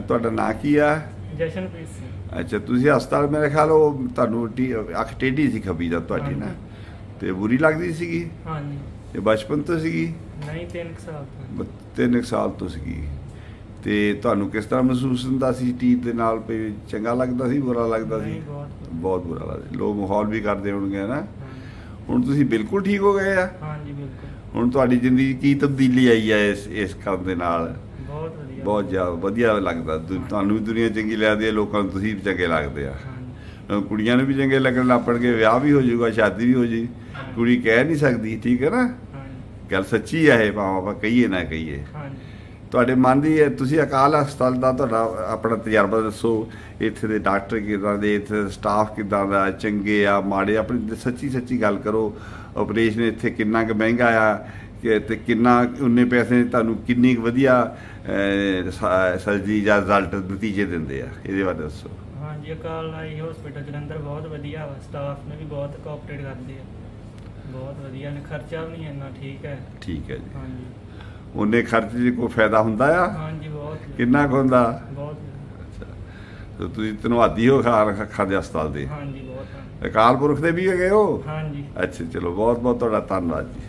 ਤੁਹਾਡਾ ਨਾਂ ਕੀ ਆ? ਜਸ਼ਨਪ੍ਰੀਤ ਸਿੰਘ। ਅੱਛਾ ਤੁਸੀਂ ਹਸਪਤਾਲ ਮੇਰੇ ਖਿਆਲ ਉਹ ਤੁਹਾਨੂੰ ਟੀ- ਅੱਖ ਟੇਢੀ ਸੀ ਖੱਬੀ ਦਾ ਤੁਹਾਡੀ ਨਾ। ਤੇ ਬੁਰੀ ਲੱਗਦੀ ਸੀਗੀ? ਹਾਂਜੀ। ਇਹ ਬਚਪਨ ਤੋਂ ਸੀਗੀ? ਨਹੀਂ 3 ਸਾਲ ਤੋਂ। ਸਾਲ ਸੀਗੀ। ਤੇ ਤੁਹਾਨੂੰ ਕਿਸ ਤਰ੍ਹਾਂ ਮਹਿਸੂਸ ਹੁੰਦਾ ਸੀ ਟੀਟ ਦੇ ਨਾਲ? ਵੀ ਚੰਗਾ ਲੱਗਦਾ ਸੀ ਬੁਰਾ ਲੱਗਦਾ ਸੀ? ਬਹੁਤ ਬੁਰਾ। ਲੱਗਦਾ ਲੋਕ ਮਾਹੌਲ ਵੀ ਕਰਦੇ ਹੋਣਗੇ ਨਾ। ਹੁਣ ਤੁਸੀਂ ਬਿਲਕੁਲ ਠੀਕ ਹੋ ਗਏ ਆ? ਹਾਂਜੀ ਬਿਲਕੁਲ। ਹੁਣ ਤੁਹਾਡੀ ਜ਼ਿੰਦਗੀ ਕੀ ਤਬਦੀਲੀ ਆਈ ਹੈ ਇਸ ਇਸ ਕੰਮ ਦੇ ਨਾਲ? ਬਹੁਤ ਵਧੀਆ। ਬਹੁਤ ਜ਼ਿਆਦਾ ਵਧੀਆ ਲੱਗਦਾ। ਤੁਹਾਨੂੰ ਵੀ ਦੁਨੀਆ ਚੰਗੀ ਲੱਗਦੀ ਹੈ ਲੋਕਾਂ ਨੂੰ ਤੁਸੀਂ ਵੀ ਚੰਗੇ ਲੱਗਦੇ ਆ। ਅਹ ਕੁੜੀਆਂ ਨੂੰ ਵੀ ਚੰਗੇ ਲੱਗਣ ਲੱਪਣਗੇ ਵਿਆਹ ਵੀ ਹੋ ਜਾਊਗਾ ਸ਼ਾਦੀ ਵੀ ਹੋ ਜੀ ਕੁੜੀ ਕਹਿ ਨਹੀਂ ਸਕਦੀ ਠੀਕ ਹੈ ਨਾ? ਹਾਂਜੀ। ਗੱਲ ਸੱਚੀ ਹੈ ਇਹ ਭਾਵੇਂ ਆਪਾਂ ਕਹੀਏ ਨਾ ਕਹੀਏ। ਹਾਂਜੀ। ਤੁਹਾਡੇ ਮਨ ਦੀ ਤੁਸੀਂ ਅਕਾਲ ਹਸਪਤਾਲ ਦਾ ਤੁਹਾਡਾ ਆਪਣਾ ਤਜਰਬਾ ਦੱਸੋ। ਇੱਥੇ ਦੇ ਡਾਕਟਰ ਕਿਦਾਂ ਦੇ ਇੱਥੇ ਦਾ ਸਟਾਫ ਕਿਦਾਂ ਦਾ ਚੰਗੇ ਆ ਮਾੜੇ ਆਪਣੀ ਸੱਚੀ ਸੱਚੀ ਗੱਲ ਕਰੋ। ਆਪਰੇਸ਼ਨ ਇੱਥੇ ਕਿੰਨਾ ਕੁ ਮਹਿੰਗਾ ਆ ਕਿ ਤੇ ਕਿੰਨਾ ਉਨੇ ਪੈਸੇ ਤੁਹਾਨੂੰ ਕਿੰਨੀ ਵਧੀਆ ਸਰਜਰੀ ਜਾਂ ਰਿਜ਼ਲਟ ਨਤੀਜੇ ਦਿੰਦੇ ਆ ਇਹਦੇ ਬਾਰੇ ਦੱਸੋ। ਹਾਂਜੀ ਅਕਾਲ ਆਈ ਹਸਪੀਟਲ ਜਲੰਧਰ ਬਹੁਤ ਵਧੀਆ ਵਾ ਸਟਾਫ ਨੇ ਵੀ ਬਹੁਤ ਕੋਆਪਰੇਟ ਕਰਦੇ ਆ। ਬਹੁਤ ਵਧੀਆ ਨੇ ਖਰਚਾ ਵੀ ਨਹੀਂ ਇੰਨਾ ਠੀਕ ਹੈ। ਠੀਕ ਹੈ ਜੀ। ਹਾਂਜੀ। ਉਹਨੇ ਖਰਚ 'ਚ ਕੋਈ ਫਾਇਦਾ ਹੁੰਦਾ ਆ? ਹਾਂਜੀ ਬਹੁਤ। ਕਿੰਨਾ ਕੁ ਹੁੰਦਾ? ਬਹੁਤ। ਅੱਛਾ। ਤੁਸੀਂ ਧੰਨਵਾਦੀ ਹੋ ਖਾਨ ਅੱਖਾਂ ਦੇ ਹਸਪਤਾਲ ਦੇ? ਹਾਂਜੀ ਬਹੁਤ। ਅਕਾਲ ਪੁਰਖ ਦੇ ਵੀ ਹੈਗੇ ਹੋ? ਹਾਂਜੀ। ਅੱਛਾ ਚਲੋ ਬਹੁਤ ਬਹੁਤ ਤੁਹਾਡਾ ਧੰਨਵਾਦ ਜੀ।